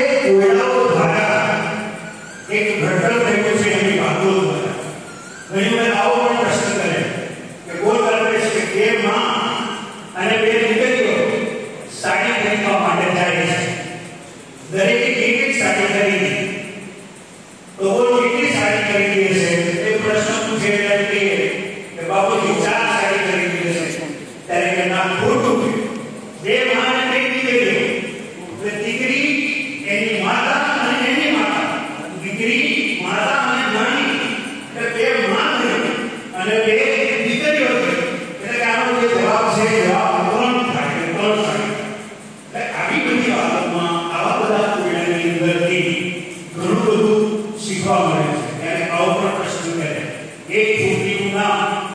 માટે કોયડાઓ દ્વારા એક ઘટન થયું છે એની વાતો દ્વારા ઘણી વાર આવો પણ પ્રશ્ન કરે કે ગોલ કોર્પોરેશન કે બે માં અને બે દીકરીઓ સાડી ખરીદવા માટે જાય છે દરેક એક એક સાડી ખરીદી તો ગોલ કેટલી સાડી ખરીદી હશે એ પ્રશ્ન પૂછે એટલે કે બાપુજી ચાર સાડી ખરીદી હશે ત્યારે કે ના ખોટું બે માં દીકરી, માતા અને નાની, એટલે બે માં થઈ અને બે દીકરીઓ થઈ એટલે કે આનો જે જવાબ છે, જવાબ ત્રણ થાય ત્રણ થાય. એટલે આવી બધી બાબતમાં આવા બધા પરિણામની અંદરથી ઘણું બધું શીખવા મળે છે. એને આવો પણ પ્રશ્ન કરે. એક